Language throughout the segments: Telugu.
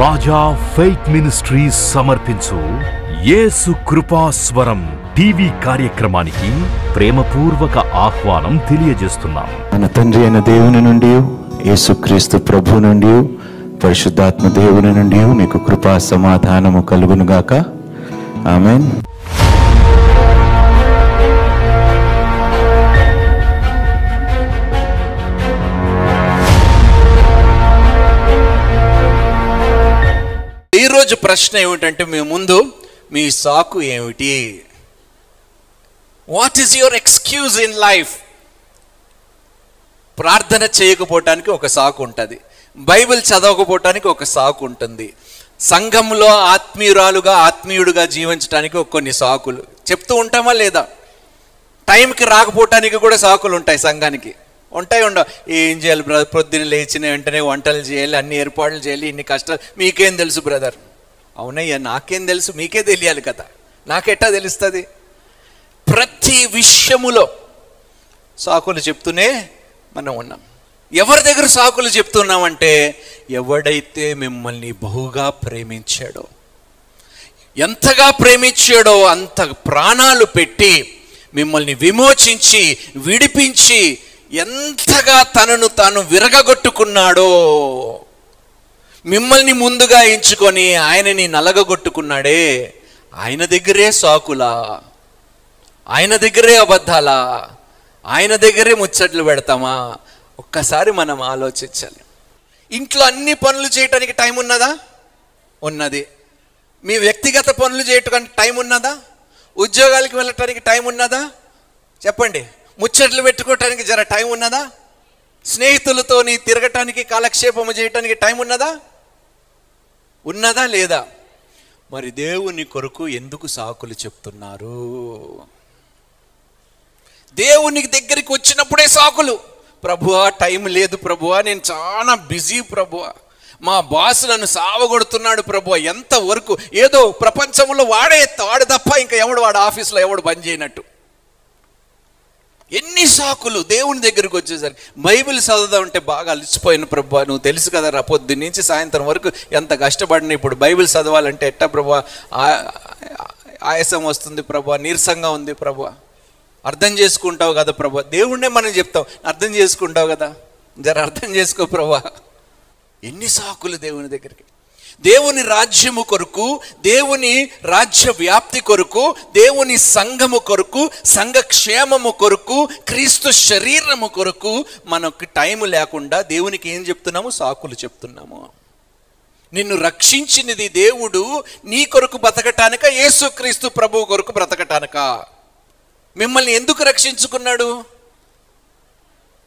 రాజా ఫెయిత్ మినిస్ట్రీస్ సమర్పించు యేసు కృపాస్వరం టీవీ కార్యక్రమానికి ప్రేమపూర్వక ఆహ్వానం తెలియజేస్తున్నాం. మన తండ్రి అయిన దేవుని నుండి యేసుక్రీస్తు ప్రభు నుండి పరిశుద్ధాత్మ దేవుని నుండి మీకు కృపా సమాధానము కలుగునుగాక ఆమెన్. ఈరోజు ప్రశ్న ఏమిటంటే మీ ముందు మీ సాకు ఏమిటి? What is your excuse in life ప్రార్థన చేయకపోవటానికి ఒక సాకు ఉంటుంది. బైబిల్ చదవకపోవటానికి ఒక సాకు ఉంటుంది. సంఘంలో ఆత్మీయురాలుగా ఆత్మీయుడుగా జీవించడానికి కొన్ని సాకులు. చెప్తూ ఉంటామా లేదా? టైంకి రాకపోవటానికి కూడా సాకులు ఉంటాయి సంఘానికి. ఉంటాయి ఉండవు. ఏం చేయాలి బ్రదర్? పొద్దున్న లేచిన వెంటనే వంటలు చేయాలి అన్ని ఏర్పాట్లు చేయాలి ఇన్ని కష్టాలు. మీకేం తెలుసు బ్రదర్? అవునయ్యా నాకేం తెలుసు మీకే తెలియాలి కదా నాకెట్టా తెలుస్తుంది? ప్రతి విషయములో సాకులు చెప్తూనే మనం ఉన్నాం. ఎవరి దగ్గర సాకులు చెప్తున్నామంటే ఎవడైతే మిమ్మల్ని బహుగా ప్రేమించాడో ఎంతగా ప్రేమించాడో అంత ప్రాణాలు పెట్టి మిమ్మల్ని విమోచించి విడిపించి ఎంతగా తనను తాను విరగగొట్టుకున్నాడో మిమ్మల్ని ముందుగా ఎంచుకొని ఆయనని నలగగొట్టుకున్నాడే. ఆయన దగ్గరే సాకులా? ఆయన దగ్గరే అబద్ధాలా? ఆయన దగ్గరే ముచ్చట్లు పెడతామా? ఒక్కసారి మనం ఆలోచించాలి. ఇంట్లో అన్ని పనులు చేయటానికి టైం ఉన్నదా? ఉన్నది. మీ వ్యక్తిగత పనులు చేయటానికి టైం ఉన్నదా? ఉద్యోగాలకు వెళ్ళటానికి టైం ఉన్నదా? చెప్పండి. ముచ్చట్లు పెట్టుకోవటానికి జర టైం ఉన్నదా? స్నేహితులతోని తిరగటానికి కాలక్షేపము చేయటానికి టైం ఉన్నదా? ఉన్నదా లేదా? మరి దేవుని కొరకు ఎందుకు సాకులు చెప్తున్నారు? దేవునికి దగ్గరికి వచ్చినప్పుడే సాకులు. ప్రభువా టైం లేదు ప్రభువా నేను చాలా బిజీ ప్రభువా. మా బాస్ నన్ను సావగొడుతున్నాడు ప్రభు ఎంత వరకు ఏదో ప్రపంచంలో వాడే వాడు తప్ప ఇంకా ఎవడు వాడు ఆఫీస్లో ఎవడు పని చేయనట్టు. ఎన్ని సాకులు దేవుని దగ్గరికి వచ్చేసరికి బైబిల్ చదువుదాం అంటే బాగా అలసిపోయిన ప్రభు. నువ్వు తెలుసు కదా రా పొద్దు నుంచి సాయంత్రం వరకు ఎంత కష్టపడిన ఇప్పుడు బైబిల్ చదవాలంటే ఎట్టా ప్రభు? ఆయాసం వస్తుంది ప్రభు నీరసంగా ఉంది ప్రభు. అర్థం చేసుకుంటావు కదా ప్రభు. దేవుణ్ణే మనం చెప్తాం అర్థం చేసుకుంటావు కదా. జర అర్థం చేసుకో ప్రభా. ఎన్ని సాకులు దేవుని దగ్గరికి? దేవుని రాజ్యము కొరకు దేవుని రాజ్య వ్యాప్తి కొరకు దేవుని సంఘము కొరకు సంఘ క్షేమము కొరకు క్రీస్తు శరీరము కొరకు మనకు టైం లేకుండా దేవునికి ఏం చెప్తున్నాము? సాకులు చెప్తున్నాము. నిన్ను రక్షించినది దేవుడు నీ కొరకు బ్రతకటానిక? యేసుక్రీస్తు ప్రభు కొరకు బ్రతకటానిక? మిమ్మల్ని ఎందుకు రక్షించుకున్నాడు?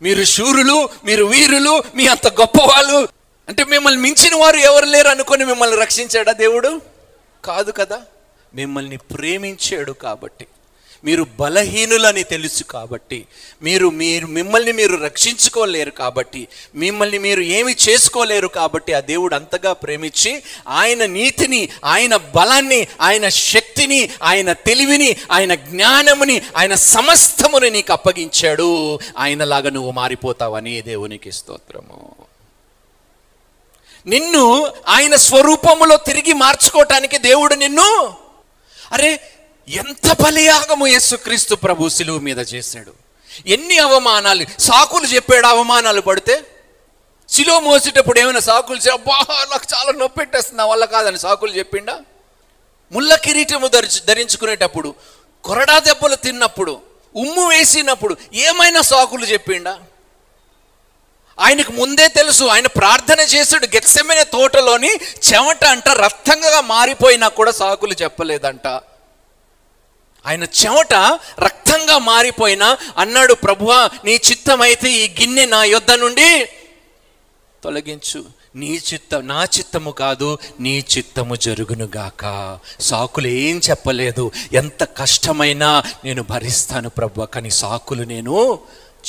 మీరు శూరులు మీరు వీరులు మీ అంత గొప్పవాళ్ళు అంటే మిమ్మల్ని మించిన వారు ఎవరు లేరు అనుకొని మిమ్మల్ని రక్షించాడా దేవుడు? కాదు కదా. మిమ్మల్ని ప్రేమించాడు కాబట్టి. మీరు బలహీనులని తెలుసు కాబట్టి. మీరు మీరు మిమ్మల్ని మీరు రక్షించుకోలేరు కాబట్టి. మిమ్మల్ని మీరు ఏమి చేసుకోలేరు కాబట్టి ఆ దేవుడు అంతగా ప్రేమించి ఆయన నీతిని ఆయన బలాన్ని ఆయన శక్తిని ఆయన తెలివిని ఆయన జ్ఞానముని ఆయన సమస్తముని నీకు అప్పగించాడు. ఆయనలాగా నువ్వు మారిపోతావని దేవునికి స్తోత్రము. నిన్ను ఆయన స్వరూపములో తిరిగి మార్చుకోవటానికి దేవుడు నిన్ను అరే ఎంత బలియాగము యేసుక్రీస్తు ప్రభు శిలువు మీద చేశాడు. ఎన్ని అవమానాలు సాకులు చెప్పాడు అవమానాలు పడితే? శిలువ మోసేటప్పుడు ఏమైనా సాకులు అబ్బా నాకు చాలా నొప్పి పెట్టేస్తుంది వల్ల కాదని సాకులు చెప్పిండా? ముళ్ళ కిరీటము ధరించి ధరించుకునేటప్పుడు కొరడా దెబ్బలు తిన్నప్పుడు ఉమ్ము వేసినప్పుడు ఏమైనా సాకులు చెప్పిండా? ఆయనకు ముందే తెలుసు ఆయన ప్రార్థన చేసుడు గెత్సమైన తోటలోని చెమట అంట రక్తంగా మారిపోయినా కూడా సాకులు చెప్పలేదంట. ఆయన చెమట రక్తంగా మారిపోయినా అన్నాడు ప్రభువా నీ చిత్తమైతే ఈ గిన్నె నా యొద్ద నుండి తొలగించు. నీ చిత్తం నా చిత్తము కాదు నీ చిత్తము జరుగునుగాక సాకులు ఏం చెప్పలేదు. ఎంత కష్టమైనా నేను భరిస్తాను ప్రభు కానీ సాకులు నేను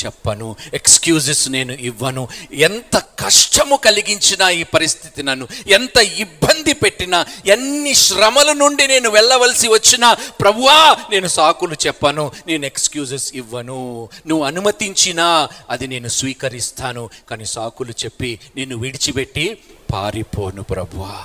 చెప్పను ఎక్స్క్యూజెస్ నేను ఇవ్వను. ఎంత కష్టము కలిగించినా ఈ పరిస్థితి నన్ను ఎంత ఇబ్బంది పెట్టినా ఎన్ని శ్రమల నుండి నేను వెళ్ళవలసి వచ్చినా ప్రభువా నేను సాకులు చెప్పను నేను ఎక్స్క్యూజెస్ ఇవ్వను. నువ్వు అనుమతించినా అది నేను స్వీకరిస్తాను కానీ సాకులు చెప్పి నిన్ను విడిచిపెట్టి పారిపోను ప్రభువా.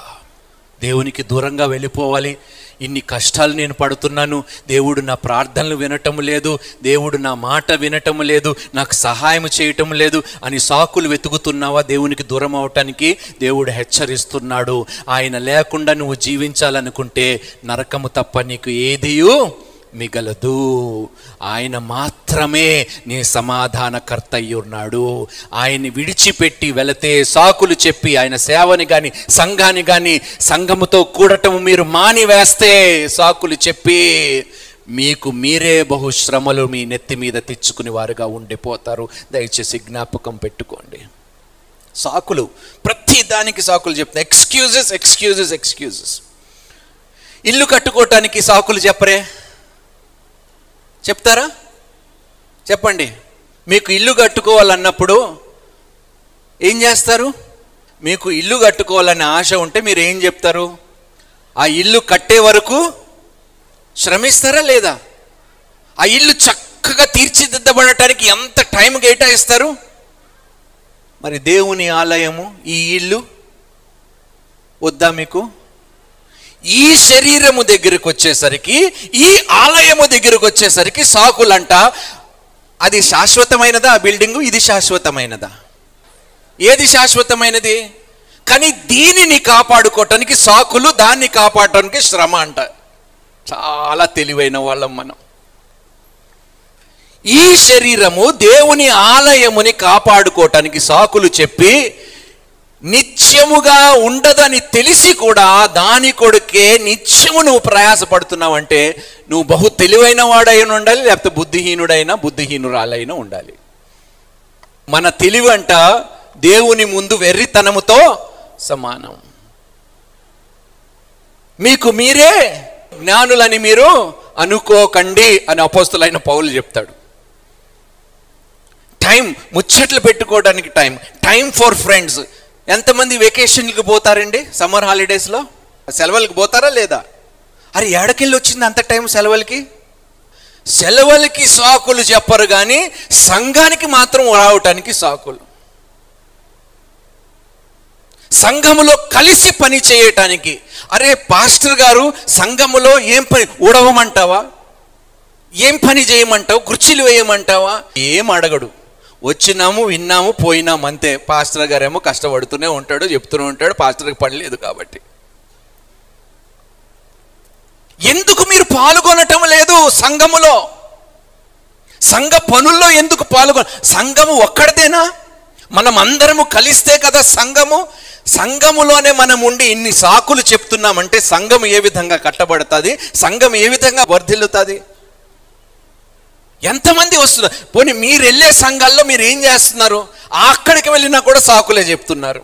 దేవునికి దూరంగా వెళ్ళిపోవాలి. ఇన్ని కష్టాలు నేను పడుతున్నాను. దేవుడు నా ప్రార్థనలు వినటం లేదు. దేవుడు నా మాట వినటం లేదు. నాకు సహాయం చేయటం లేదు అని సాకులు వెతుకుతున్నావా దేవునికి దూరం అవటానికి? దేవుడు హెచ్చరిస్తున్నాడు. ఆయన లేకుండా నువ్వు జీవించాలనుకుంటే నరకము తప్ప నీకు ఏదియూ మిగలదు. ఆయన మాత్రమే నీ సమాధానకర్త అయి ఉన్నాడు ఆయన్ని విడిచిపెట్టి వెళితే సాకులు చెప్పి ఆయన సేవని కానీ సంఘాన్ని కానీ సంఘముతో కూడటం మీరు మానివేస్తే సాకులు చెప్పి మీకు మీరే బహుశ్రమలు మీ నెత్తి మీద తెచ్చుకుని వారుగా ఉండిపోతారు. దయచేసి జ్ఞాపకం పెట్టుకోండి. సాకులు ప్రతి దానికి సాకులు చెప్తాయి ఎక్స్క్యూజెస్ ఎక్స్క్యూజెస్ ఎక్స్క్యూజెస్ ఇల్లు కట్టుకోవటానికి సాకులు చెప్పరే? చెప్తారా? చెప్పండి. మీకు ఇల్లు కట్టుకోవాలన్నప్పుడు ఏం చేస్తారు? మీకు ఇల్లు కట్టుకోవాలనే ఆశ ఉంటే మీరు ఏం చెప్తారు? ఆ ఇల్లు కట్టే వరకు శ్రమిస్తారా లేదా? ఆ ఇల్లు చక్కగా తీర్చిదిద్దబడటానికి ఎంత టైం కేటాయిస్తారు? మరి దేవుని ఆలయము ఈ ఇల్లు వద్దా మీకు? ఈ శరీరము దగ్గరకు వచ్చేసరికి ఈ ఆలయము దగ్గరకు వచ్చేసరికి సాకులంట అది శాశ్వతమైనదా ఆ బిల్డింగు? ఇది శాశ్వతమైనదా? ఏది శాశ్వతమైనది? కానీ దీనిని కాపాడుకోవటానికి సాకులు దాన్ని కాపాడటానికి శ్రమ అంట. చాలా తెలివైన వాళ్ళం మనం. ఈ శరీరము దేవుని ఆలయముని కాపాడుకోవటానికి సాకులు చెప్పి నిత్యముగా ఉండదని తెలిసి కూడా దాని కొడుకే నిత్యము నువ్వు ప్రయాసపడుతున్నావంటే నువ్వు బహు తెలివైన వాడైన ఉండాలి లేకపోతే బుద్ధిహీనుడైనా బుద్ధిహీనురాలైనా ఉండాలి. మన తెలివి అంట దేవుని ముందు వెర్రితనముతో సమానం. మీకు మీరే జ్ఞానులని మీరు అనుకోకండి అని అపోస్తులైన పౌలు చెప్తాడు. టైం ముచ్చట్లు పెట్టుకోవడానికి టైం టైం ఫర్ ఫ్రెండ్స్. ఎంతమంది వెకేషన్కి పోతారండి? సమ్మర్ హాలిడేస్లో సెలవులకి పోతారా లేదా? అరే ఏడకెళ్ళి వచ్చింది అంత టైం సెలవులకి? సెలవులకి సాకులు చెప్పరు కానీ సంఘానికి మాత్రం రావటానికి సాకులు. సంఘములో కలిసి పని చేయటానికి. అరే పాస్టర్ గారు సంఘములో ఏం పని? ఉడవమంటావా ఏం పని చేయమంటావు? కుర్చీలు వేయమంటావా? ఏం అడగడు. వచ్చినాము విన్నాము పోయినాము అంతే. పాస్టర్ గారేమో కష్టపడుతూనే ఉంటాడు చెప్తూనే ఉంటాడు పాస్టర్కి పని లేదు కాబట్టి. ఎందుకు మీరు పాల్గొనటం లేదు సంఘములో? సంఘ పనుల్లో ఎందుకు పాల్గొన సంఘము ఒక్కడిదేనా? మనం అందరము కలిస్తే కదా సంఘము? సంఘములోనే మనం ఉండి ఇన్ని సాకులు చెప్తున్నామంటే సంఘం ఏ విధంగా కట్టబడుతుంది? సంఘం ఏ విధంగా వర్ధిల్లుతుంది? ఎంతమంది వస్తున్నారు? పోనీ మీరు వెళ్ళే సంఘాల్లో మీరు ఏం చేస్తున్నారు? అక్కడికి వెళ్ళినా కూడా సాకులే చెప్తున్నారు.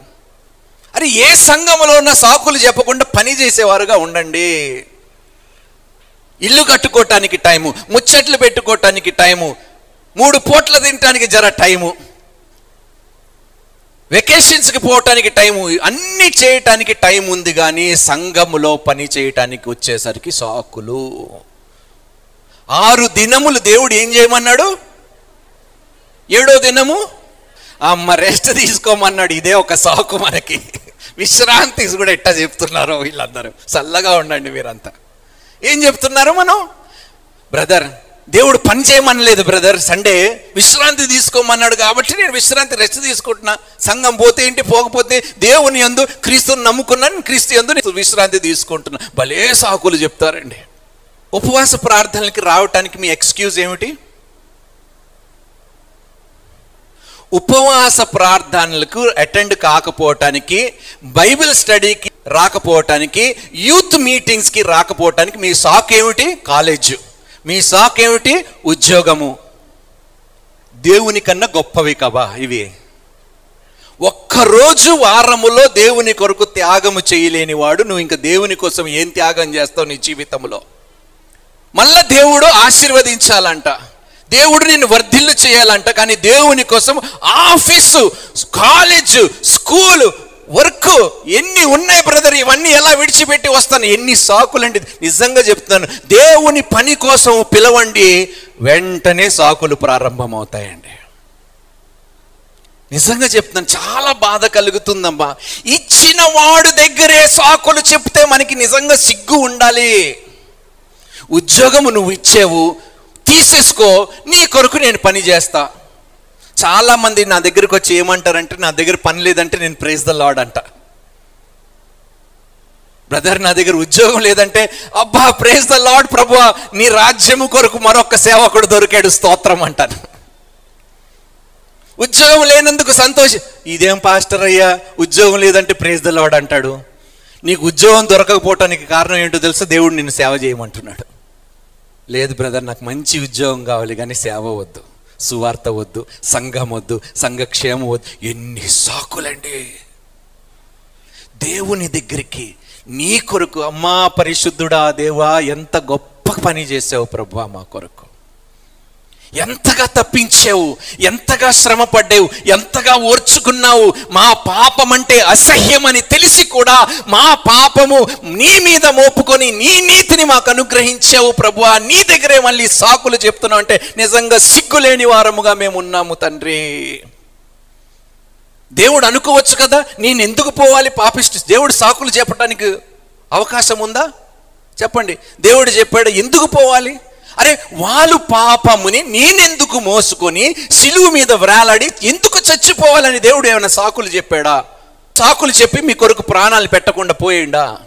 అరే ఏ సంఘములో ఉన్న సాకులు చెప్పకుండా పని చేసేవారుగా ఉండండి. ఇల్లు కట్టుకోవటానికి టైము ముచ్చట్లు పెట్టుకోవటానికి టైము మూడు పూట్ల తినటానికి జర టైము వెకేషన్స్కి పోవటానికి టైము అన్నీ చేయటానికి టైం ఉంది కానీ సంఘములో పని చేయటానికి వచ్చేసరికి సాకులు. ఆరు దినములు దేవుడు ఏం చేయమన్నాడు? ఏడో దినము? అమ్మ రెస్ట్ తీసుకోమన్నాడు. ఇదే ఒక సాకు మనకి. విశ్రాంతి కూడా ఎట్టా చెప్తున్నారు వీళ్ళందరూ. చల్లగా ఉండండి మీరంతా. ఏం చెప్తున్నారు మనం? బ్రదర్ దేవుడు పని చేయమనలేదు బ్రదర్ సండే విశ్రాంతి తీసుకోమన్నాడు కాబట్టి నేను విశ్రాంతి రెస్ట్ తీసుకుంటున్నా. సంఘం పోతే ఏంటి పోకపోతే దేవుని ఎందు క్రీస్తుని నమ్ముకున్నాను క్రీస్తు ఎందు విశ్రాంతి తీసుకుంటున్నా. భలే సాకులు చెప్తారండి. ఉపవాస ప్రార్థనలకి రావటానికి మీ ఎక్స్క్యూజ్ ఏమిటి? ఉపవాస ప్రార్థనలకు అటెండ్ కాకపోవటానికి బైబిల్ స్టడీకి రాకపోవటానికి యూత్ మీటింగ్స్కి రాకపోవటానికి మీ సాక్ ఏమిటి? కాలేజ్. మీ సాక్ ఏమిటి? ఉద్యోగము. దేవుని కన్నా గొప్పవి కబా ఇవి. ఒక్కరోజు వారములో దేవుని కొరకు త్యాగము చేయలేని వాడు నువ్వు ఇంకా దేవుని కోసం ఏం త్యాగం చేస్తావు నీ జీవితంలో? మళ్ళా దేవుడు ఆశీర్వదించాలంట. దేవుడు నిన్ను వర్ధిల్లు చేయాలంట కానీ దేవుని కోసం ఆఫీసు కాలేజ్ స్కూల్ వర్క్ ఎన్ని ఉన్నాయి బ్రదర్? ఇవన్నీ ఎలా విడిచిపెట్టి వస్తాను? ఎన్ని సాకులండి. నిజంగా చెప్తున్నాను దేవుని పని కోసం పిలవండి వెంటనే సాకులు ప్రారంభమవుతాయండి. నిజంగా చెప్తున్నాను చాలా బాధ కలుగుతుందమ్మా. ఇచ్చిన వాడు దగ్గరే సాకులు చెప్తే మనకి నిజంగా సిగ్గు ఉండాలి. ఉద్యోగము నువ్వు ఇచ్చేవు తీసేసుకో నీ కొరకు నేను పని చేస్తా. చాలామంది నా దగ్గరికి వచ్చి ఏమంటారంటే నా దగ్గర పని లేదంటే నేను ప్రేజ్ ద లాడ్ అంట. బ్రదర్ నా దగ్గర ఉద్యోగం లేదంటే అబ్బా ప్రేజ్ ద లార్డ్ ప్రభు నీ రాజ్యము కొరకు మరొక సేవకుడు దొరికాడు స్తోత్రం అంటాను. ఉద్యోగం లేనందుకు సంతోషం ఇదేం పాస్టర్ అయ్యా ఉద్యోగం లేదంటే ప్రేజ్ ద లార్డ్ అంటాడు. నీకు ఉద్యోగం దొరకకపోవటానికి కారణం ఏంటో తెలుసు? దేవుడు నిన్ను సేవ చేయమంటున్నాడు. లేదు బ్రదర్ నాకు మంచి ఉద్యోగం కావాలి కానీ సేవ వద్దు సువార్త వద్దు సంఘం వద్దు సంఘక్షేమం వద్దు. ఎన్ని సాకులండి. దేవుని దగ్గరికి నీ కొరకు అమ్మా పరిశుద్ధుడా దేవా ఎంత గొప్ప పని చేసావు ప్రభు మా కొరకు. ఎంతగా తప్పించావు ఎంతగా శ్రమ పడ్డావు ఎంతగా ఓర్చుకున్నావు మా పాపం అంటే అసహ్యమని తెలిసి కూడా మా పాపము నీ మీద మోపుకొని నీ నీతిని మాకు అనుగ్రహించావు ప్రభు నీ దగ్గరే మళ్ళీ సాకులు చెప్తున్నావు అంటే నిజంగా సిగ్గులేని వారముగా మేము ఉన్నాము తండ్రి. దేవుడు అనుకోవచ్చు కదా నేను ఎందుకు పోవాలి పాపిష్టి? దేవుడు సాకులు చెప్పడానికి అవకాశం ఉందా? చెప్పండి. దేవుడు చెప్పాడు ఎందుకు పోవాలి? అరే వాళ్ళు పాపముని నేనెందుకు మోసుకొని సిలువు మీద వ్రాలాడి ఎందుకు చచ్చిపోవాలని దేవుడు ఏమైనా సాకులు చెప్పాడా? సాకులు చెప్పి మీ కొరకు ప్రాణాలు పెట్టకుండా పోయిండా?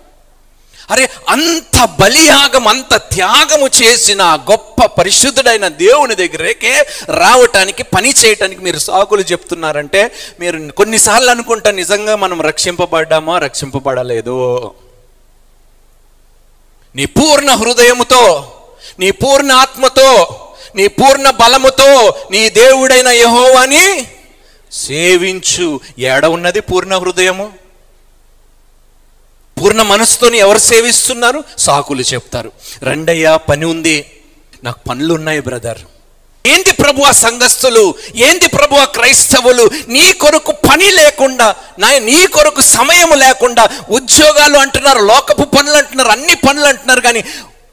అరే అంత బలియాగం అంత త్యాగము చేసిన గొప్ప పరిశుద్ధుడైన దేవుని దగ్గరకే రావటానికి పని చేయటానికి మీరు సాకులు చెప్తున్నారంటే మీరు కొన్నిసార్లు అనుకుంటా నిజంగా మనం రక్షింపబడ్డామా రక్షింపబడలేదు. నీ పూర్ణ హృదయముతో నీ పూర్ణ ఆత్మతో నీ పూర్ణ బలముతో నీ దేవుడైన యహోవాని సేవించు. ఏడ ఉన్నది పూర్ణ హృదయము? పూర్ణ మనసుతోని ఎవరు సేవిస్తున్నారు? సాకులు చెప్తారు. రండయ్యా పని ఉంది. నాకు పనులు ఉన్నాయి బ్రదర్. ఏంది ప్రభు ఆ సంఘస్థులు? ఏంది ప్రభు ఆ క్రైస్తవులు? నీ కొరకు పని లేకుండా నా నీ కొరకు సమయం లేకుండా ఉద్యోగాలు అంటున్నారు లోకపు పనులు అంటున్నారు అన్ని పనులు అంటున్నారు కానీ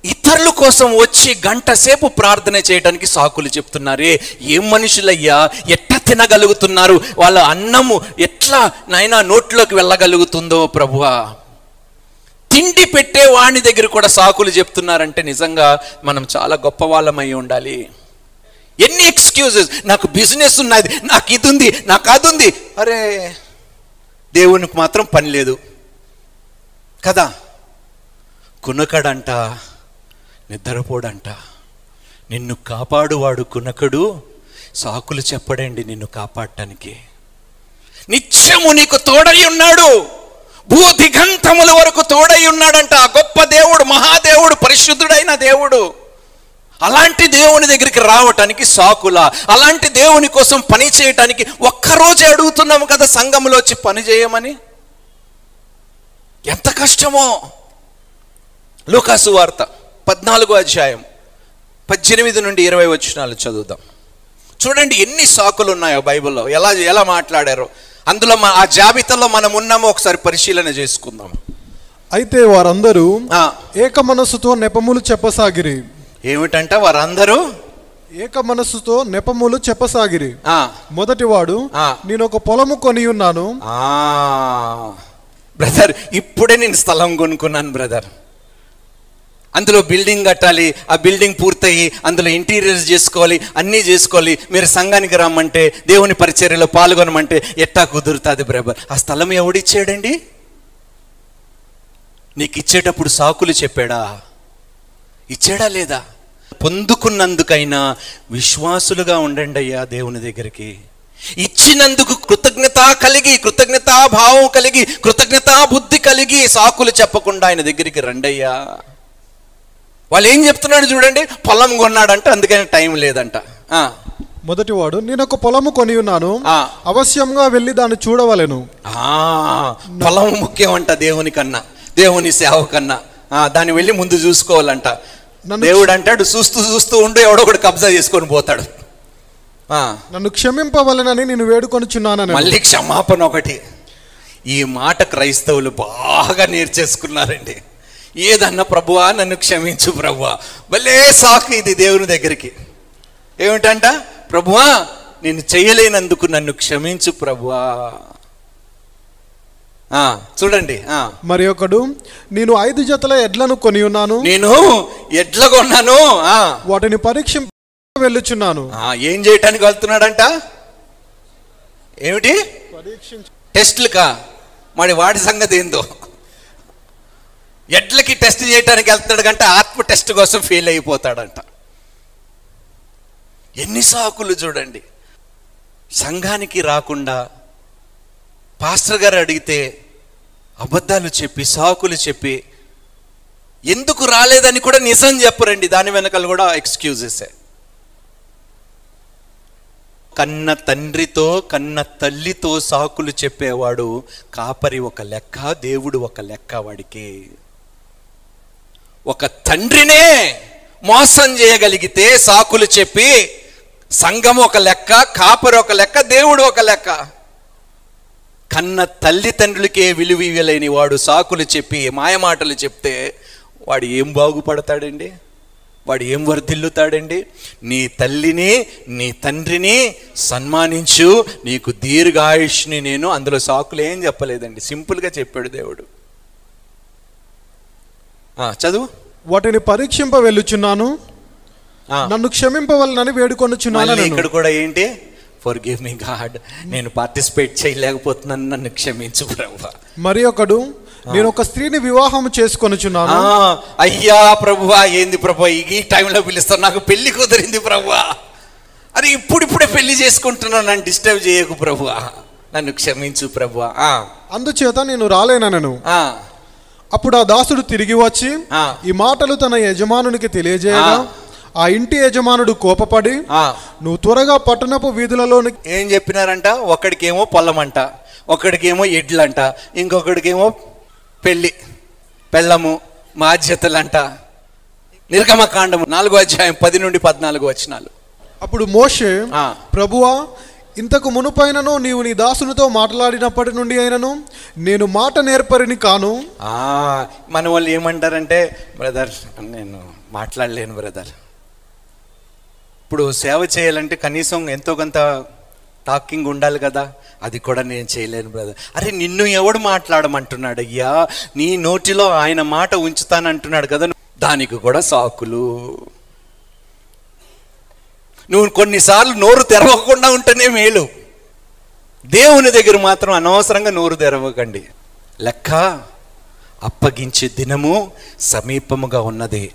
ఇతరుల కోసం వచ్చి గంట సేపు ప్రార్థన చేయడానికి సాకులు చెప్తున్నారే. ఏం మనుషులయ్యా? ఎట్లా తినగలుగుతున్నారు? వాళ్ళ అన్నము ఎట్లా నైనా నోట్లోకి వెళ్ళగలుగుతుందో ప్రభువా? తిండి పెట్టే వాణి దగ్గర కూడా సాకులు చెప్తున్నారంటే నిజంగా మనం చాలా గొప్ప వాళ్ళమై ఉండాలి. ఎన్ని ఎక్స్క్యూజెస్? నాకు బిజినెస్ ఉన్నది నాకు ఇది ఉంది నాకు అది ఉంది అరే దేవునికి మాత్రం పని లేదు. కదా? కునకడంట. నిద్రపోడంట. నిన్ను కాపాడువాడు కునకడు సాకులు చెప్పడండి నిన్ను కాపాడటానికి. నిత్యము నీకు తోడై ఉన్నాడు. భూ దిగంతముల వరకు తోడై ఉన్నాడంట. ఆ గొప్ప దేవుడు మహాదేవుడు పరిశుద్ధుడైన దేవుడు. అలాంటి దేవుని దగ్గరికి రావటానికి సాకుల. అలాంటి దేవుని కోసం పని చేయటానికి ఒక్కరోజు అడుగుతున్నాము కదా సంఘంలో వచ్చి పని చేయమని. ఎంత కష్టమో. లూకాసు వార్త. పద్నాలుగో అధ్యాయం పద్దెనిమిది నుండి ఇరవై వచనాలు చదువుదాం. చూడండి ఎన్ని సాకులు ఉన్నాయో బైబిల్లో. ఎలా ఎలా మాట్లాడారో. అందులో ఆ జాబితాలో మనం ఉన్నామో ఒకసారి పరిశీలన చేసుకుందాం. అయితే వారందరూ ఏక మనస్సుతో నెపములు చెప్పసాగిరి. ఏమిటంట వారందరూ? ఏక మనస్సుతో నెపములు చెప్పసాగిరి. మొదటివాడు. నేను ఒక పొలము కొని ఉన్నాను. ఆ, బ్రదర్ ఇప్పుడే నేను స్థలం కొనుక్కున్నాను బ్రదర్. అందులో బిల్డింగ్ కట్టాలి ఆ బిల్డింగ్ పూర్తయి అందులో ఇంటీరియర్స్ చేసుకోవాలి అన్నీ చేసుకోవాలి. మీరు సంఘానికి రమ్మంటే దేవుని పరిచర్యలో పాల్గొనమంటే ఎట్టా కుదురుతుంది బ్రదర్? ఆ స్థలం ఎవడిచ్చాడండి? నీకు ఇచ్చేటప్పుడు సాకులు చెప్పాడా? ఇచ్చాడా లేదా? పొందుకున్నందుకైనా విశ్వాసులుగా ఉండండి అయ్యా దేవుని దగ్గరికి. ఇచ్చినందుకు కృతజ్ఞత కలిగి కృతజ్ఞతా భావం కలిగి కృతజ్ఞతా బుద్ధి కలిగి సాకులు చెప్పకుండా ఆయన దగ్గరికి రండయ్యా. వాళ్ళు ఏం చెప్తున్నాడు చూడండి పొలం కొన్నాడంట అందుకని టైం లేదంట. మొదటివాడు నేను ఒక పొలము కొని ఉన్నాను ఆ. అవశ్యంగా వెళ్ళి దాన్ని చూడవలెను. ఆ, పొలం ముఖ్యం అంట దేవుని కన్నా దేవుని సేవ కన్నా. ఆ, దాన్ని వెళ్ళి ముందు చూసుకోవాలంట. దేవుడు అంటాడు చూస్తూ చూస్తూ ఉండు ఎవడో ఒకడు కబ్జా చేసుకొని పోతాడు. ఆ, నన్ను క్షమింపవలెనని నేను వేడుకొనుచున్నానని మళ్ళీ క్షమాపణ ఒకటి. ఈ మాట క్రైస్తవులు బాగా నేర్చేసుకున్నారండి. ఏదన్నా ప్రభువా నన్ను క్షమించు ప్రభువా. భలే సాకు ఇది దేవుని దగ్గరికి. ఏమిటంట? ప్రభువా నేను చేయలేనందుకు నన్ను క్షమించు ప్రభువా. చూడండి ఆ. మరి ఒకడు నేను ఐదు జతల ఎడ్లను కొని ఉన్నాను. నేను ఎడ్ల కొన్నాను ఆ. వాటిని పరీక్ష వెళ్ళుచున్నాను. ఏం చేయటానికి వెళ్తున్నాడంట? ఏమిటి? టెస్ట్లుకా? మరి వాడి సంగతి ఏందో? ఎడ్లకి టెస్ట్ చేయడానికి వెళ్తాడు కంటే ఆత్మ టెస్ట్ కోసం ఫెయిల్ అయిపోతాడంట. ఎన్ని సాకులు చూడండి. సంఘానికి రాకుండా పాస్టర్ గారు అడిగితే అబద్ధాలు చెప్పి సాకులు చెప్పి ఎందుకు రాలేదని కూడా నిజం చెప్పరండి. దాని వెనకాల కూడా ఎక్స్క్యూజెసే కన్న తండ్రితో కన్న తల్లితో సాకులు చెప్పేవాడు కాపరి ఒక లెక్క దేవుడు ఒక లెక్క వాడికి. ఒక తండ్రినే మోసం చేయగలిగితే సాకులు చెప్పి సంఘం ఒక లెక్క కాపరు ఒక లెక్క దేవుడు ఒక లెక్క. కన్న తల్లిదండ్రులకే విలువ ఇవ్వలేని వాడు సాకులు చెప్పి మాయమాటలు చెప్తే వాడు ఏం బాగుపడతాడండి? వాడు ఏం వర్ధిల్లుతాడండి? నీ తల్లిని నీ తండ్రిని సన్మానించు నీకు దీర్ఘాయుష్ని నేను అందులో సాకులు ఏం చెప్పలేదండి. సింపుల్గా చెప్పాడు దేవుడు. చదువు? వాటిని పరీక్షింప వెళ్ళుచున్నాను. నన్ను క్షమింపవలనని వేడుకొనుచున్నాను. ఇక్కడ కూడా ఏంటి? ఫర్ గివ్ మీ గాడ్ నేను పార్టిసిపేట్ చేయలేకపోతున్నాను నన్ను క్షమించు ప్రభు. మరి ఒకడు నేను ఒక స్త్రీని వివాహం చేసుకొనుచున్నాను. అయ్యా ప్రభువా ఏంది ప్రభు ఈ టైంలో పిలుస్తాను నాకు పెళ్ళి కుదిరింది ప్రభువా అరే ఇప్పుడిప్పుడే పెళ్ళి చేసుకుంటున్నాను నన్ను డిస్టర్బ్ చేయకు ప్రభువా నన్ను క్షమించు ప్రభువా ఆ, అందుచేత నేను రాలేనను అప్పుడు ఆ దాసుడు తిరిగి వచ్చి. ఈ మాటలు తన యజమానునికి తెలియజేయగా ఆ. ఇంటి యజమానుడు కోపపడి. నువ్వు త్వరగా పట్టణపు వీధులలోని ఏం చెప్పినారంట ఒకడికేమో పొల్లమంట ఒకడికేమో ఎడ్లంట ఇంకొకడికేమో పెళ్ళి పెళ్ళము బాధ్యతలంట నిర్గమకాండము నాలుగో అధ్యాయం పది నుండి పద్నాలుగు వచనాలు అప్పుడు మోషే. ప్రభువా ఇంతకు మునుపైనను నీవు నీ దాసునితో మాట్లాడినప్పటి నుండి అయినను నేను మాట నేర్పరిని కాను. మన వాళ్ళు ఏమంటారంటే బ్రదర్ నేను మాట్లాడలేను బ్రదర్. ఇప్పుడు సేవ చేయాలంటే కనీసం ఎంతో కొంత టాకింగ్ ఉండాలి కదా. అది కూడా నేను చేయలేను బ్రదర్. అరే నిన్ను ఎవడు మాట్లాడమంటున్నాడు అయ్యా? నీ నోటిలో ఆయన మాట ఉంచుతానంటున్నాడు కదా. దానికి కూడా సాకులు. నువ్వు కొన్నిసార్లు నోరు తెరవకుండా ఉంటేనే మేలు. దేవుని దగ్గర మాత్రం అనవసరంగా నోరు తెరవకండి. లెక్క అప్పగించే దినము సమీపముగా ఉన్నది.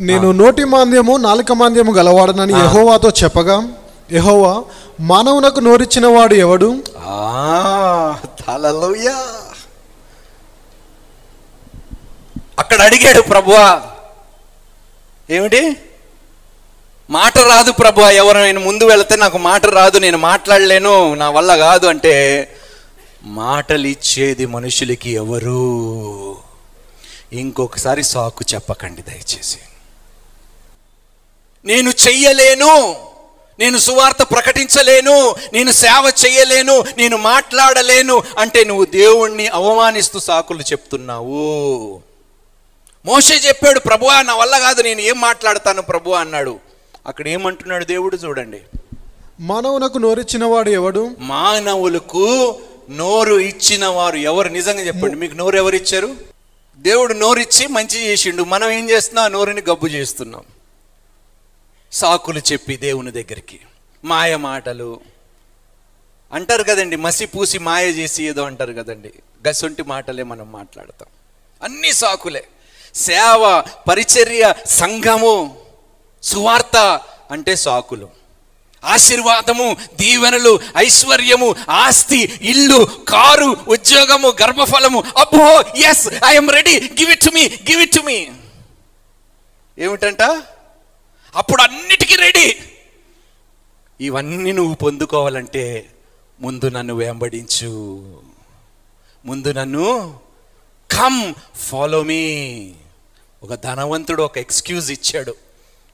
నేను నోటి మాంద్యము నాలుక మాంద్యము గలవాడనని యెహోవాతో చెప్పగా యెహోవా మానవునకు నోరిచ్చిన వాడు ఎవడు? అక్కడ అడిగాడు ప్రభువా. ఏమిటి? మాట రాదు ప్రభు ఎవరైనా ముందు వెళితే నాకు మాట రాదు నేను మాట్లాడలేను నా వల్ల కాదు అంటే మాటలు ఇచ్చేది మనుషులకి ఎవరు? ఇంకొకసారి సాకు చెప్పకండి దయచేసి. నేను చెయ్యలేను నేను సువార్త ప్రకటించలేను నేను సేవ చేయలేను నేను మాట్లాడలేను అంటే నువ్వు దేవుణ్ణి అవమానిస్తూ సాకులు చెప్తున్నావు. మోషే చెప్పాడు ప్రభువా నా వల్ల కాదు నేను ఏం మాట్లాడతాను ప్రభు అన్నాడు. అక్కడ ఏమంటున్నాడు దేవుడు చూడండి. మానవునకు నోరిచ్చిన వాడు ఎవడు? మానవులకు నోరు ఇచ్చిన వారు ఎవరు? నిజంగా చెప్పండి మీకు నోరు ఎవరు ఇచ్చారు దేవుడు నోరిచ్చి మంచి చేసిండు. మనం ఏం చేస్తున్నాం? నోరుని గబ్బు చేస్తున్నాం. సాకులు చెప్పి దేవుని దగ్గరికి. మాయ మాటలు. అంటారు కదండి మసి పూసి మాయ చేసి ఏదో అంటారు కదండి. గసొంటి మాటలే మనం మాట్లాడతాం. అన్ని సాకులే. సేవ పరిచర్య సంఘము. సువార్త అంటే సాకులు ఆశీర్వాదము దీవెనలు ఐశ్వర్యము ఆస్తి ఇల్లు కారు ఉద్యోగము గర్భఫలము. అబ్బో yes I'm ready give it to me give it to me ఏమిటంట? అప్పుడు అన్నిటికీ రెడీ ఇవన్నీ నువ్వు పొందుకోవాలంటే ముందు నన్ను వెంబడించు. ముందు నన్ను కమ్ ఫాలో మీ ఒక ధనవంతుడు ఒక ఎక్స్క్యూజ్ ఇచ్చాడు.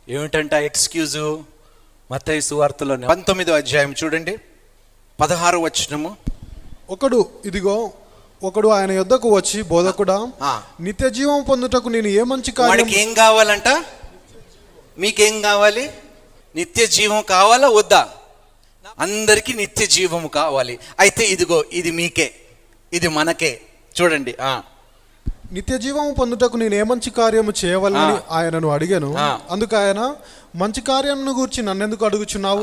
ఏమిటంట ఎక్స్క్యూజు మత్తయి సువార్తలో పంతొమ్మిదో అధ్యాయం చూడండి. పదహారు వచనము. ఒకడు ఇదిగో ఒకడు ఆయన యొద్దకు వచ్చి బోధకుడా. నిత్య జీవం పొందుటకు నేను ఏ మంచి వాడికి ఏం కావాలంట? మీకేం కావాలి? నిత్య జీవం కావాలా? వద్దా? అందరికీ నిత్య జీవము కావాలి. అయితే ఇదిగో ఇది మీకే. ఇది మనకే. చూడండి ఆ. నిత్య జీవము పొందుటకు నేను ఏ మంచి కార్యము చేయవలని ఆయనను అడిగాను. అందుకు ఆయన మంచి కార్యమును గూర్చి నన్నెందుకు అడుగుచున్నావు.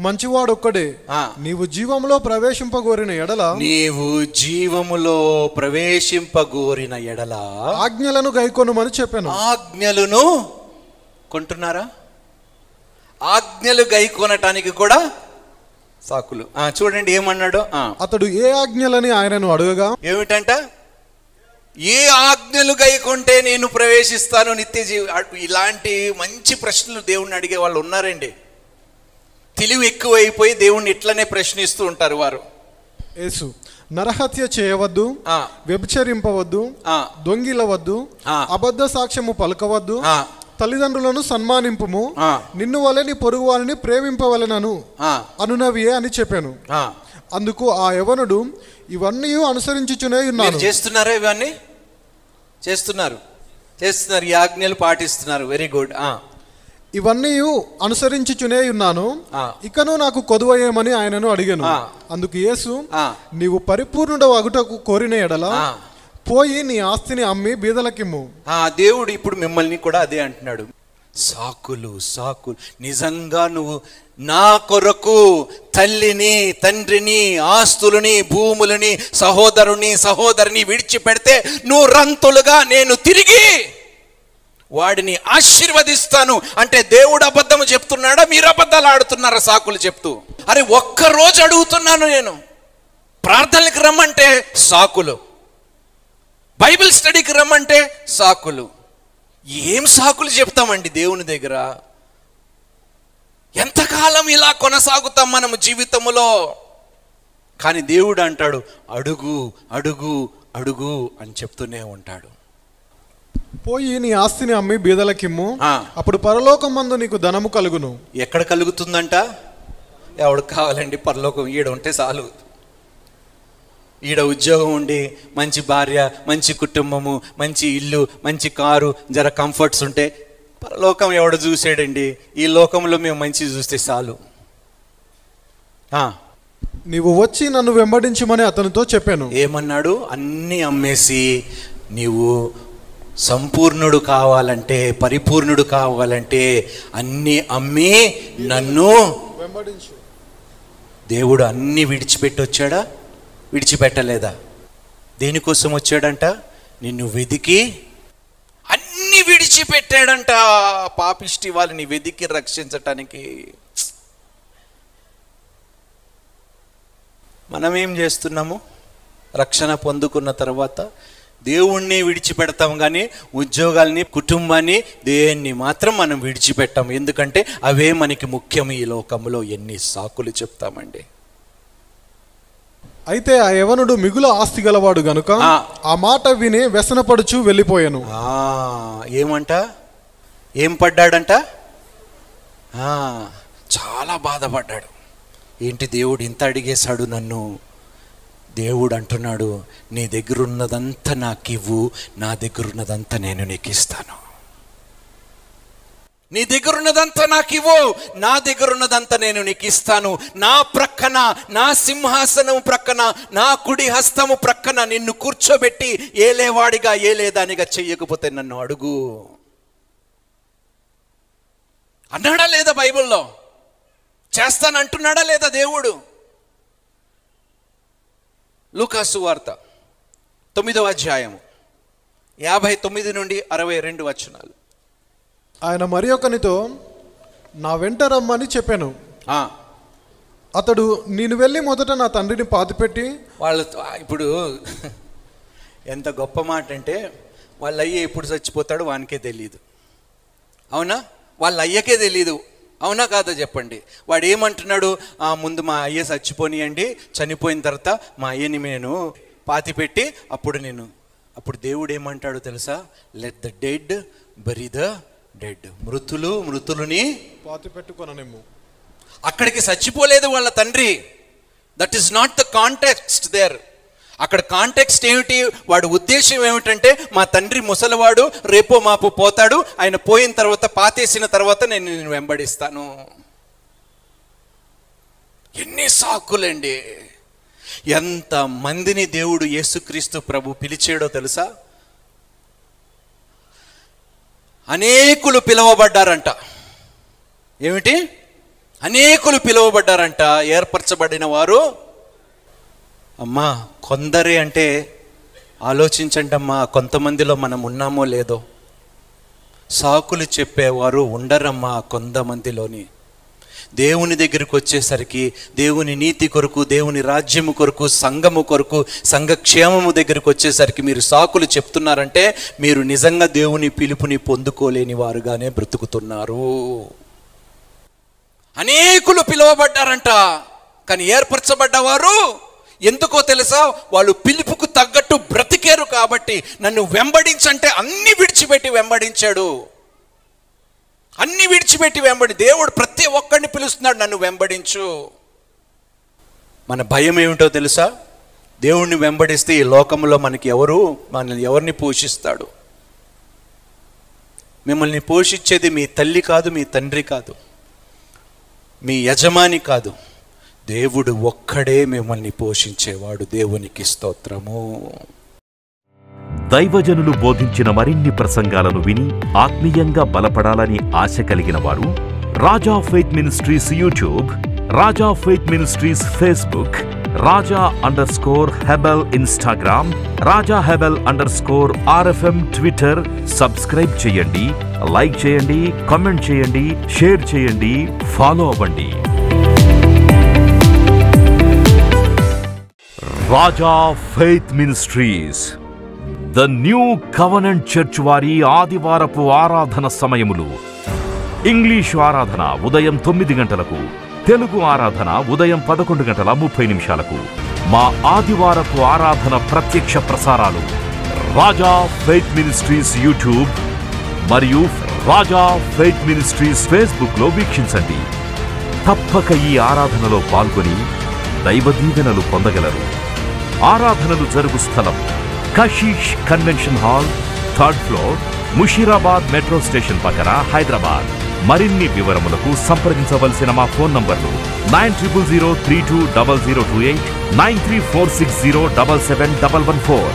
మంచివాడు ఒక్కడే. నీవు జీవంలో ప్రవేశింపగోరిన ఎడల నీవు జీవములో ప్రవేశింపగోరిన ఎడల ఆజ్ఞలను గైకొనుమని చెప్పాను. ఆజ్ఞలను కొంటున్నారా? ఆజ్ఞలు గైకొనటానికి కూడా సాకులు. చూడండి ఏమన్నాడు. అతడు ఏ ఆజ్ఞలని ఆయనను అడగగా? ఏమిటంట? ఏ ఆజ్ఞలు గైకొంటే నేను ప్రవేశిస్తాను నిత్య జీవి ఇలాంటి మంచి ప్రశ్నలు దేవుణ్ణి అడిగే వాళ్ళు ఉన్నారండి. తెలివి ఎక్కువైపోయి దేవుణ్ణి ఇట్లనే ప్రశ్నిస్తూ ఉంటారు వారు. యేసు నరహత్య చేయవద్దు ఆ, వ్యభిచరింపవద్దు ఆ, దొంగిలవద్దు ఆ. అబద్ధ సాక్ష్యము పలకవద్దు ఆ, తల్లిదండ్రులను సన్మానింపుము. నిన్ను వలని పొరుగు వారిని ప్రేమింపవలనను అనునవియే అని చెప్పాను. అందుకు ఆ యవనుడు ఇవన్నీ అనుసరించుచునే ఉన్నాను చేస్తున్నారా ఇవన్నీ చేస్తున్నారు చేస్తున్నారు ఈ ఆజ్ఞలు పాటిస్తున్నారు వెరీ గుడ్ ఇవన్నీ అనుసరించుచునే ఉన్నాను. ఇకను నాకు కొదువయ్యేమని ఆయనను అడిగాను. అందుకు యేసు. నీవు పరిపూర్ణుడు అగుటకు కోరిన ఎడల. పోయి నీ ఆస్తిని అమ్మి బీదలకిమ్ము. ఆ దేవుడు ఇప్పుడు మిమ్మల్ని కూడా అదే అంటున్నాడు. సాకులు సాకులు నిజంగా నువ్వు నా కొరకు తల్లిని తండ్రిని ఆస్తులని భూములని సహోదరుని సహోదరిని విడిచిపెడితే నువ్వు రంతులుగా నేను తిరిగి వాడిని ఆశీర్వదిస్తాను. అంటే దేవుడు అబద్ధము చెప్తున్నాడా? మీరు అబద్ధాలు ఆడుతున్నారా సాకులు చెప్తూ? అరే ఒక్క రోజు అడుగుతున్నాను నేను. ప్రార్థనలకు రమ్మంటే సాకులు. బైబిల్ స్టడీకి రమ్మంటే సాకులు. ఏం సాకులు చెప్తామండి దేవుని దగ్గర? ఎంతకాలం ఇలా కొనసాగుతాం మనము జీవితములో కానీ దేవుడు అంటాడు అడుగు అడుగు అడుగు అని చెప్తూనే ఉంటాడు. పోయి నీ ఆస్తిని అమ్మి బీదలకిమ్ము ఆ. అప్పుడు పరలోకం మందు నీకు ధనము కలుగును. ఎక్కడ కలుగుతుందంట? ఎవడికి కావాలండి? పరలోకం ఈడ ఉంటే చాలు. ఈడ ఉద్యోగం ఉండి మంచి భార్య మంచి కుటుంబము మంచి ఇల్లు మంచి కారు జర కంఫర్ట్స్ ఉంటే పరలోకం ఎవడు చూసాడండి? ఈ లోకంలో మేము మంచి చూస్తే చాలు. ఆ, నీవు వచ్చి నన్ను వెంబడించమని అతనితో చెప్పాను. ఏమన్నాడు? అన్నీ అమ్మేసి నీవు సంపూర్ణుడు కావాలంటే పరిపూర్ణుడు కావాలంటే అన్నీ అమ్మి నన్ను వెంబడించు. దేవుడు అన్ని విడిచిపెట్టి వచ్చాడా విడిచిపెట్టలేదా? దేనికోసం వచ్చాడంట? నిన్ను వెదికి అన్ని విడిచిపెట్టాడంట. పాపిష్టి వాళ్ళని వెదికి రక్షించటానికి. మనం ఏం చేస్తున్నాము? రక్షణ పొందుకున్న తర్వాత దేవుణ్ణి విడిచిపెడతాం కానీ ఉద్యోగాల్ని కుటుంబాన్ని దేన్ని మాత్రం మనం విడిచిపెట్టాం ఎందుకంటే అవే మనకి ముఖ్యం ఈ లోకంలో ఎన్ని సాకులు చెప్తామండి. అయితే ఆ యవనుడు మిగుల ఆస్తి గలవాడు గనుక ఆ. మాట విని వ్యసనపడుచు వెళ్ళిపోయాను. ఏమంట? ఏం పడ్డాడంట? చాలా బాధపడ్డాడు. ఏంటి దేవుడు ఇంత అడిగేశాడు నన్ను? దేవుడు అంటున్నాడు నీ దగ్గర ఉన్నదంతా నాకు ఇవ్వు నా దగ్గర ఉన్నదంతా నేను నీకు ఇస్తాను నీ దగ్గర ఉన్నదంతా నాకు ఇవ్వు. నా దగ్గర ఉన్నదంతా నేను నీకు ఇస్తాను. నా ప్రక్కన నా సింహాసనం ప్రక్కన నా కుడి హస్తము ప్రక్కన నిన్ను కూర్చోబెట్టి ఏలేవాడిగా ఏలేదానిగా చెయ్యకపోతే నన్ను అడుగు. అన్నాడా లేదా బైబిల్లో? చేస్తానంటున్నాడా లేదా దేవుడు? లూకాసు వార్త తొమ్మిదవ అధ్యాయము యాభై తొమ్మిది నుండి అరవై రెండు వచనాలు. ఆయన మరి ఒకనితో నా వెంట రమ్మని చెప్పాను. అతడు నేను వెళ్ళి మొదట నా తండ్రిని పాతిపెట్టి వాళ్ళ ఇప్పుడు ఎంత గొప్ప మాట అంటే వాళ్ళ అయ్య ఎప్పుడు చచ్చిపోతాడో వానికే తెలియదు అవునా? వాళ్ళ అయ్యకే తెలియదు అవునా కాదా చెప్పండి? వాడు ఏమంటున్నాడు "ఆ, ముందు మా అయ్య చచ్చిపోనియండి. చనిపోయిన తర్వాత మా అయ్యని నేను పాతిపెట్టి అప్పుడు నేను అప్పుడు దేవుడు ఏమంటాడు తెలుసా? Let the dead bury the dead. మృతులు మృతులని పాతిపెట్టుకొననిమ్ము అక్కడికి చచ్చిపోలేదు వాళ్ళ తండ్రి. That is not the context there అక్కడ కాంటెక్స్ట్ ఏమిటి? వాడు ఉద్దేశం ఏమిటంటే మా తండ్రి ముసలివాడు రేపో మాపు పోతాడు ఆయన పోయిన తర్వాత పాతేసిన తర్వాత నేను నిన్ను వెంబడిస్తాను. సాకులండి. ఎంత మందిని దేవుడు యేసుక్రీస్తు ప్రభు పిలిచాడో తెలుసా? అనేకులు పిలువబడ్డారంట. ఏమిటి? అనేకులు పిలువబడ్డారంట. ఏర్పరచబడిన వారు అమ్మా కొందరే అంటే ఆలోచించండి అమ్మా కొంతమందిలో మనం ఉన్నామో లేదో. సాకులు చెప్పేవారు ఉండరమ్మా కొంతమందిలోని. దేవుని దగ్గరికి వచ్చేసరికి దేవుని నీతి కొరకు దేవుని రాజ్యము కొరకు సంఘము కొరకు సంఘక్షేమము దగ్గరికి వచ్చేసరికి మీరు సాకులు చెప్తున్నారంటే మీరు నిజంగా దేవుని పిలుపుని పొందుకోలేని వారుగానే బ్రతుకుతున్నారు. అనేకులు పిలువబడ్డారంట కానీ ఏర్పరచబడ్డవారు ఎందుకో తెలుసా? వాళ్ళు పిలుపుకు తగ్గట్టు బ్రతికేరు కాబట్టి నన్ను వెంబడించంటే అన్ని విడిచిపెట్టి వెంబడించాడు. అన్ని విడిచిపెట్టి వెంబడి దేవుడు ప్రతి ఒక్కడిని పిలుస్తున్నాడు నన్ను వెంబడించు. మన భయం ఏమిటో తెలుసా? దేవుణ్ణి వెంబడిస్తే ఈ లోకంలో మనకి ఎవరు మనల్ని ఎవరిని పోషిస్తాడు? మిమ్మల్ని పోషించేది మీ తల్లి కాదు మీ తండ్రి కాదు. మీ యజమాని కాదు. దేవుడు ఒక్కడే మిమ్మల్ని పోషించేవాడు. దేవునికి స్తోత్రము. దైవజనులు బోధించిన మరిన్ని ప్రసంగాలను విని ఆత్మీయంగా బలపడాలని ఆశ కలిగిన వారు Raja faith ministries YouTube Raja faith ministries Facebook Raja underscore Hebel Instagram Raja Hebel underscore RFM Twitter. Subscribe చేయండి లైక్ చేయండి కామెంట్ చేయండి షేర్ చేయండి ఫాలో అవ్వండి. Raja faith ministries the new covenant church వారి ఆదివారపు ఆరాధన సమయములు. ఇంగ్లీషు ఆరాధన ఉదయం తొమ్మిది గంటలకు తెలుగు ఆరాధన ఉదయం పదకొండు గంటల ముప్పై నిమిషాలకు. మా ఆదివారపు ఆరాధన ప్రత్యక్ష ప్రసారాలు రాజా ఫెయిత్ మినిస్ట్రీస్ యూట్యూబ్ మరియు రాజా ఫెయిత్ మినిస్ట్రీస్ ఫేస్బుక్లో వీక్షించండి. తప్పక ఈ ఆరాధనలో పాల్గొని దైవ దీవెనలు పొందగలరు. ఆరాధనలు జరుగు స్థలం Kashish convention hall third floor Musheerabad metro station పక్కన హైదరాబాద్. మరిన్ని వివరములకు సంప్రదించవలసిన మా ఫోన్ నంబర్లు nine triple zero three two double zero two eight nine three four six zero double seven double one four.